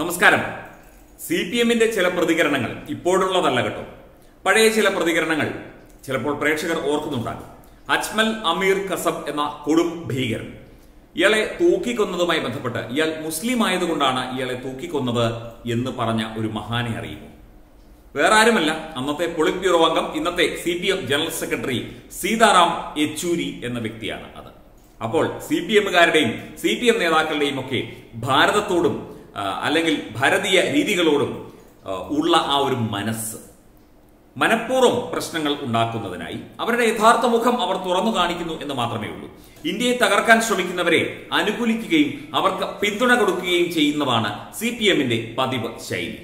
നമസ്കാരം. C P എമ്മിന്റെ ചില പ്രതികരണങ്ങൾ ഇപ്പോഴുള്ളതല്ല കേട്ടോ. പഴയ ചില പ്രതികരണങ്ങൾ ചിലപ്പോൾ പ്രേക്ഷകർ ഓർക്കുന്നുണ്ടാകും. അജ്മൽ അമീർ കസബ് എന്ന കൊടും ഭീകരൻ. ഇയാളെ തൂക്കിക്കൊന്നതുമായി ബന്ധപ്പെട്ട് ഇയാൾ മുസ്ലിം ആയതുകൊണ്ടാണ് ഇയാളെ തൂക്കിക്കൊന്നത് എന്ന് പറഞ്ഞ ഒരു മഹാനെ അറിയുന്നു. വേറെ ആരുമല്ല അന്നത്തെ പൊളിറ്റ് ബ്യൂറോ അംഗം ഇന്നത്തെ C P M general secretary Sitaram Yechury എന്ന വ്യക്തിയാണ് അത്. അപ്പോൾ സി പി എമ്മുകാരുടെയും സി പി എം നേതാക്കളുടെയും ഒക്കെ ഭാരതത്തോടും അല്ലെങ്കിൽ ഭാരതീയ രീതികളോടും ഉള്ള ആ ഒരു മനസ്സ്. മനഃപൂർവം പ്രശ്നങ്ങൾ ഉണ്ടാക്കുന്നതിനായി അവരുടെ യഥാർത്ഥ മുഖം അവർ തുറന്നു കാണിക്കുന്നു എന്ന് മാത്രമേ ഉള്ളൂ. ഇന്ത്യയെ തകർക്കാൻ ശ്രമിക്കുന്നവരെ അനുകൂലിക്കുകയും അവർക്ക് പിന്തുണ കൊടുക്കുകയും ചെയ്യുന്നതാണ് സി പി എമ്മിന്റെ പതിവ് ശൈലി.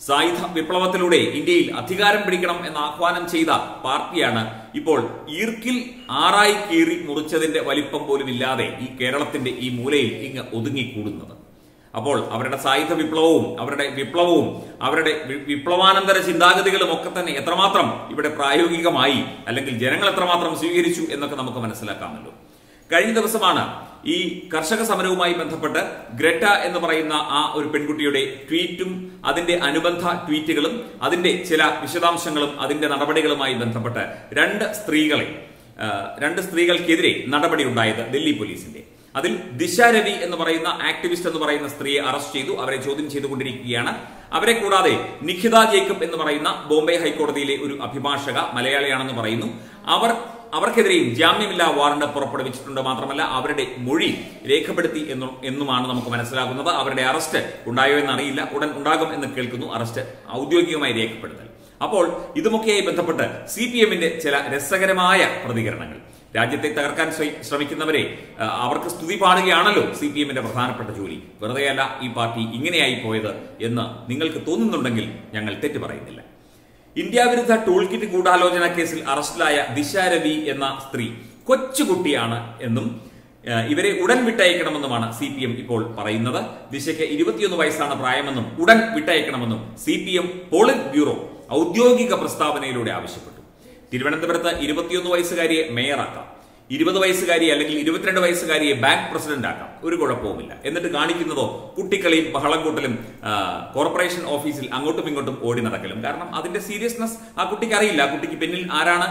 സായുധ വിപ്ലവത്തിലൂടെ ഇന്ത്യയിൽ അധികാരം പിടിക്കണം എന്ന് ആഹ്വാനം ചെയ്ത പാർട്ടിയാണ് ഇപ്പോൾ ഈർക്കിൽ ആറായി കീറി മുറിച്ചതിന്റെ വലിപ്പം പോലും ഇല്ലാതെ ഈ കേരളത്തിന്റെ ഈ മൂലയിൽ ഇങ്ങ് ഒതുങ്ങിക്കൂടുന്നത്. അപ്പോൾ അവരുടെ സായുധ വിപ്ലവവും അവരുടെ വിപ്ലവവും അവരുടെ വിപ്ലവാനന്തര ചിന്താഗതികളും ഒക്കെ തന്നെ എത്രമാത്രം ഇവിടെ പ്രായോഗികമായി അല്ലെങ്കിൽ ജനങ്ങൾ എത്രമാത്രം സ്വീകരിച്ചു എന്നൊക്കെ നമുക്ക് മനസ്സിലാക്കാമല്ലോ. കഴിഞ്ഞ ദിവസമാണ് ഈ കർഷക സമരവുമായി ബന്ധപ്പെട്ട് ഗ്രെറ്റ എന്ന് പറയുന്ന ആ ഒരു പെൺകുട്ടിയുടെ ട്വീറ്റും അതിന്റെ അനുബന്ധ ട്വീറ്റുകളും അതിന്റെ ചില വിശദാംശങ്ങളും അതിന്റെ നടപടികളുമായി ബന്ധപ്പെട്ട് രണ്ട് സ്ത്രീകളെ രണ്ട് സ്ത്രീകൾക്കെതിരെ നടപടി ഉണ്ടായത് ഡൽഹി പോലീസിന്റെ. അതിൽ ദിശ രവി എന്ന് പറയുന്ന ആക്ടിവിസ്റ്റ് എന്ന് പറയുന്ന സ്ത്രീയെ അറസ്റ്റ് ചെയ്തു. അവരെ ചോദ്യം ചെയ്തുകൊണ്ടിരിക്കുകയാണ്. അവരെ കൂടാതെ നിഖിത ജേക്കബ് എന്ന് പറയുന്ന ബോംബെ ഹൈക്കോടതിയിലെ ഒരു അഭിഭാഷക മലയാളിയാണെന്ന് പറയുന്നു. അവർ അവർക്കെതിരെയും ജാമ്യമില്ലാ വാറണ്ട് പുറപ്പെടുവിച്ചിട്ടുണ്ട്. മാത്രമല്ല അവരുടെ മൊഴി രേഖപ്പെടുത്തി എന്നു എന്നുമാണ് നമുക്ക് മനസ്സിലാകുന്നത്. അവരുടെ അറസ്റ്റ് ഉണ്ടായോ എന്നറിയില്ല. ഉടൻ ഉണ്ടാകും എന്ന് കേൾക്കുന്നു. അറസ്റ്റ് ഔദ്യോഗികമായി രേഖപ്പെടുത്തൽ. അപ്പോൾ ഇതുമൊക്കെയായി ബന്ധപ്പെട്ട് സി ചില രസകരമായ പ്രതികരണങ്ങൾ. രാജ്യത്തെ തകർക്കാൻ ശ്രമിക്കുന്നവരെ അവർക്ക് സ്തുതി പാടുകയാണല്ലോ സി പി എമ്മിന്റെ പ്രധാനപ്പെട്ട ജോലി. വെറുതെയല്ല ഈ പാർട്ടി ഇങ്ങനെയായി പോയത് എന്ന് നിങ്ങൾക്ക് തോന്നുന്നുണ്ടെങ്കിൽ ഞങ്ങൾ തെറ്റ് പറയുന്നില്ല. ഇന്ത്യ വിരുദ്ധ ടൂൾ കിറ്റ് ഗൂഢാലോചന കേസിൽ അറസ്റ്റിലായ ദിശ രവി എന്ന സ്ത്രീ കൊച്ചുകുട്ടിയാണ് എന്നും ഇവരെ ഉടൻ വിട്ടയക്കണമെന്നുമാണ് സി പി എം ഇപ്പോൾ പറയുന്നത്. ദിശയ്ക്ക് ഇരുപത്തിയൊന്ന് വയസ്സാണ് പ്രായമെന്നും ഉടൻ വിട്ടയക്കണമെന്നും C P M polit bureau ഔദ്യോഗിക പ്രസ്താവനയിലൂടെ ആവശ്യപ്പെട്ടു. തിരുവനന്തപുരത്ത് ഇരുപത്തിയൊന്ന് വയസ്സുകാരിയെ മേയറാക്കാം. ഇരുപത് വയസ്സുകാരിയെ അല്ലെങ്കിൽ ഇരുപത്തിരണ്ട് വയസ്സുകാരിയെ ബാങ്ക് പ്രസിഡന്റ് ആക്കാം. ഒരു കുഴപ്പവുമില്ല. എന്നിട്ട് കാണിക്കുന്നതോ കുട്ടിക്കളിയും ബഹളം കൂട്ടലും കോർപ്പറേഷൻ ഓഫീസിൽ അങ്ങോട്ടും ഇങ്ങോട്ടും ഓടി നടക്കലും. കാരണം അതിന്റെ സീരിയസ്നെസ് ആ കുട്ടിക്ക് അറിയില്ല. ആ കുട്ടിക്ക് പിന്നിൽ ആരാണ്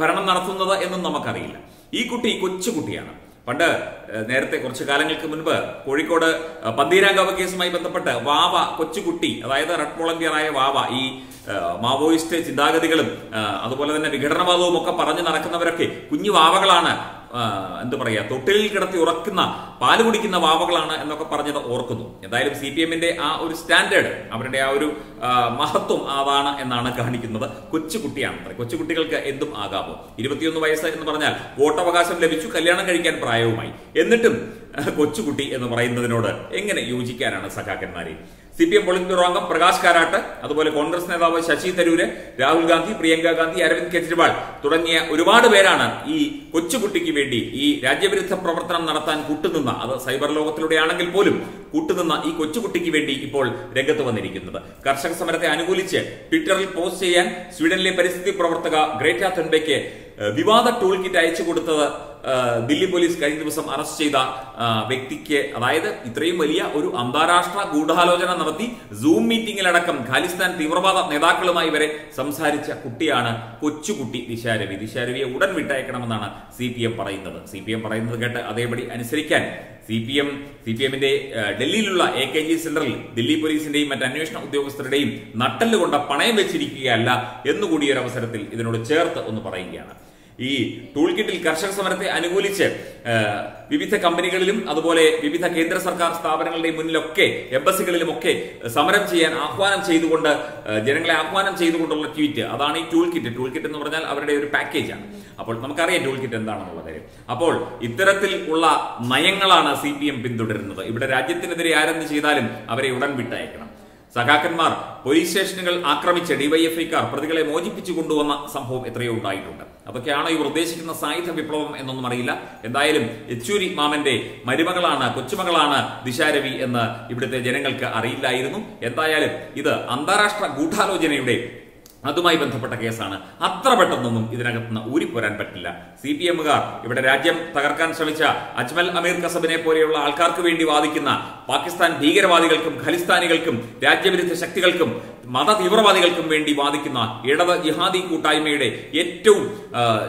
ഭരണം നടത്തുന്നത് എന്നും നമുക്കറിയില്ല. ഈ കുട്ടി കൊച്ചുകുട്ടിയാണ് പണ്ട് നേരത്തെ കുറച്ചു കാലങ്ങൾക്ക് മുൻപ് കോഴിക്കോട് പന്തീരാഗവ കേസുമായി ബന്ധപ്പെട്ട് വാവ കൊച്ചുകുട്ടി അതായത് റെഡ് വോളണ്ടിയറായ വാവ ഈ മാവോയിസ്റ്റ് ചിന്താഗതികളും അതുപോലെ തന്നെ വിഘടനവാദവും ഒക്കെ പറഞ്ഞു നടക്കുന്നവരൊക്കെ കുഞ്ഞു വാവകളാണ് എന്ത് പറയുക തൊട്ടിലിൽ കിടത്തി ഉറക്കുന്ന പാൽ കുടിക്കുന്ന വാവകളാണ് എന്നൊക്കെ പറഞ്ഞത് ഓർക്കുന്നു. എന്തായാലും സി പി എമ്മിന്റെ ആ ഒരു സ്റ്റാൻഡേർഡ് അവരുടെ ആ ഒരു മഹത്വം അതാണ് എന്നാണ് കാണിക്കുന്നത്. കൊച്ചുകുട്ടിയാണ്. കൊച്ചുകുട്ടികൾക്ക് എന്തും ആകാമോ? ഇരുപത്തിയൊന്ന് വയസ്സ് എന്ന് പറഞ്ഞാൽ വോട്ടവകാശം ലഭിച്ചു കല്യാണം കഴിക്കാൻ പ്രായവുമായി. എന്നിട്ടും കൊച്ചുകുട്ടി എന്ന് പറയുന്നതിനോട് എങ്ങനെ യോജിക്കാനാണ് സഖാക്കന്മാരെ? സി പി എം പൊളിറ്റ് അംഗം പ്രകാശ് കാരാട്ട് അതുപോലെ കോൺഗ്രസ് നേതാവ് ശശി തരൂര് രാഹുൽ ഗാന്ധി പ്രിയങ്ക ഗാന്ധി അരവിന്ദ് കെജ്രിവാൾ തുടങ്ങിയ ഒരുപാട് പേരാണ് ഈ കൊച്ചുകുട്ടിക്ക് വേണ്ടി ഈ രാജ്യവിരുദ്ധ പ്രവർത്തനം നടത്താൻ കൂട്ടുനിന്ന അത് സൈബർ ലോകത്തിലൂടെ ആണെങ്കിൽ പോലും കൂട്ടുനിന്ന ഈ കൊച്ചുകുട്ടിക്ക് വേണ്ടി ഇപ്പോൾ രംഗത്ത് വന്നിരിക്കുന്നത്. കർഷക സമരത്തെ അനുകൂലിച്ച് ട്വിറ്ററിൽ പോസ്റ്റ് ചെയ്യാൻ സ്വീഡനിലെ പരിസ്ഥിതി പ്രവർത്തക ഗ്രേറ്റ തുൻബയ്ക്ക് വിവാദ ടൂൾ കിറ്റ് അയച്ചു കൊടുത്തത് ദില്ലി പോലീസ് കഴിഞ്ഞ ദിവസം അറസ്റ്റ് ചെയ്ത വ്യക്തിക്ക് അതായത് ഇത്രയും വലിയ ഒരു അന്താരാഷ്ട്ര ഗൂഢാലോചന നടത്തി സൂം മീറ്റിംഗിലടക്കം ഖാലിസ്ഥാൻ തീവ്രവാദ നേതാക്കളുമായി വരെ സംസാരിച്ച കുട്ടിയാണ് കൊച്ചുകുട്ടി ദിശാരവി ദിശാരവിയെ ഉടൻ വിട്ടയക്കണമെന്നാണ് സി പി എം പറയുന്നത്. സി പി എം പറയുന്നത് കേട്ട് അതേപടി അനുസരിക്കാൻ C P M C P എമ്മിന്റെ ഡൽഹിയിലുള്ള എ കെ ജി സെന്ററിൽ ദില്ലി പോലീസിന്റെയും മറ്റ് അന്വേഷണ ഉദ്യോഗസ്ഥരുടെയും നട്ടല്ലുകൊണ്ട പണയം വെച്ചിരിക്കുകയല്ല എന്നുകൂടി ഒരു അവസരത്തിൽ ഇതിനോട് ചേർത്ത് ഒന്ന് പറയുകയാണ്. ഈ ടൂൾ കിറ്റിൽ കർഷക സമരത്തെ അനുകൂലിച്ച് വിവിധ കമ്പനികളിലും അതുപോലെ വിവിധ കേന്ദ്ര സർക്കാർ സ്ഥാപനങ്ങളുടെയും മുന്നിലൊക്കെ എംബസികളിലുമൊക്കെ സമരം ചെയ്യാൻ ആഹ്വാനം ചെയ്തുകൊണ്ട് ജനങ്ങളെ ആഹ്വാനം ചെയ്തുകൊണ്ടുള്ള ട്വീറ്റ്. അതാണ് ഈ ടൂൾ കിറ്റ് ടൂൾ കിറ്റ് എന്ന് പറഞ്ഞാൽ അവരുടെ ഒരു പാക്കേജാണ് അപ്പോൾ നമുക്കറിയാം ടൂൾ കിറ്റ് എന്താണെന്നുള്ള കാര്യം. അപ്പോൾ ഇത്തരത്തിൽ ഉള്ള നയങ്ങളാണ് സി പി എം പിന്തുടരുന്നത്. ഇവിടെ രാജ്യത്തിനെതിരെ ആരെന്ത് ചെയ്താലും അവരെ ഉടൻ വിട്ടയക്കണം. സഖാക്കന്മാർ പോലീസ് സ്റ്റേഷനുകൾ ആക്രമിച്ച് ഡിവൈഎഫ്ഐക്കാർ പ്രതികളെ മോചിപ്പിച്ചു കൊണ്ടുവന്ന സംഭവം എത്രയോ ഉണ്ടായിട്ടുണ്ട്. അതൊക്കെയാണ് ഇവർ ഉദ്ദേശിക്കുന്ന സായുധ വിപ്ലവം എന്നൊന്നും അറിയില്ല. എന്തായാലും യെച്ചൂരി മാമന്റെ മരുമകളാണ് കൊച്ചുമകളാണ് ദിശാരവി എന്ന് ഇവിടുത്തെ ജനങ്ങൾക്ക് അറിയില്ലായിരുന്നു. എന്തായാലും ഇത് അന്താരാഷ്ട്ര ഗൂഢാലോചനയുടെ അതുമായി ബന്ധപ്പെട്ട കേസാണ്. അത്ര പെട്ടെന്നൊന്നും ഇതിനകത്തുനിന്ന് ഊരിപ്പോരാൻ പറ്റില്ല. സി പി എമ്മുകാർ ഇവിടെ രാജ്യം തകർക്കാൻ ശ്രമിച്ച അജ്മൽ അമീർ കസബിനെ പോലെയുള്ള ആൾക്കാർക്ക് വേണ്ടി വാദിക്കുന്ന പാകിസ്ഥാൻ ഭീകരവാദികൾക്കും ഖലിസ്ഥാനികൾക്കും രാജ്യവിരുദ്ധ ശക്തികൾക്കും മത തീവ്രവാദികൾക്കും വേണ്ടി വാദിക്കുന്ന ഇടത് ജിഹാദി കൂട്ടായ്മയുടെ ഏറ്റവും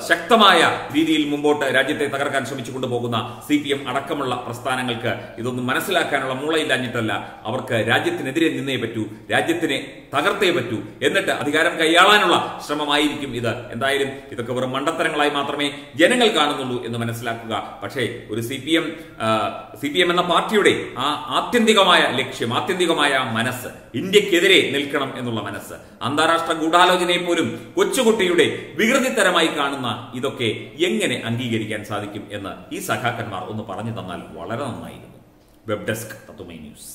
ശക്തമായ രീതിയിൽ മുമ്പോട്ട് രാജ്യത്തെ തകർക്കാൻ ശ്രമിച്ചു കൊണ്ടുപോകുന്ന സി പി എം അടക്കമുള്ള പ്രസ്ഥാനങ്ങൾക്ക് ഇതൊന്നും മനസ്സിലാക്കാനുള്ള മൂളയില്ലാഞ്ഞിട്ടല്ല. അവർക്ക് രാജ്യത്തിനെതിരെ നിന്നേ പറ്റൂ രാജ്യത്തിനെ തകർത്തേ പറ്റൂ എന്നിട്ട് അധികാരം കൈയാളാനുള്ള ശ്രമമായിരിക്കും ഇത്. എന്തായാലും ഇതൊക്കെ വെറും മണ്ടത്തരങ്ങളായി മാത്രമേ ജനങ്ങൾ കാണുന്നുള്ളൂ എന്ന് മനസ്സിലാക്കുക. പക്ഷേ ഒരു C P M C P M എന്ന പാർട്ടിയുടെ ആ ആത്യന്തികമായ ലക്ഷ്യം ആത്യന്തികമായ മനസ്സ് ഇന്ത്യക്കെതിരെ നിൽക്കണം എന്നുള്ള മനസ്സ്. അന്താരാഷ്ട്ര ഗൂഢാലോചനയെ പോലും കൊച്ചുകുട്ടിയുടെ വികൃതിത്തരമായി കാണുന്ന ഇതൊക്കെ എങ്ങനെ അംഗീകരിക്കാൻ സാധിക്കും എന്ന് ഈ സഖാക്കന്മാർ ഒന്ന് പറഞ്ഞു തന്നാൽ വളരെ നന്നായിരുന്നു. വെബ് ഡെസ്ക് തത്തുമൈ ന്യൂസ്